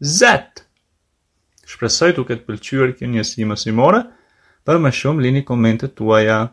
Z. Shpresoj duket pëlqyer kjo njësi mësimore. Për më shumë lini komentet tuaja.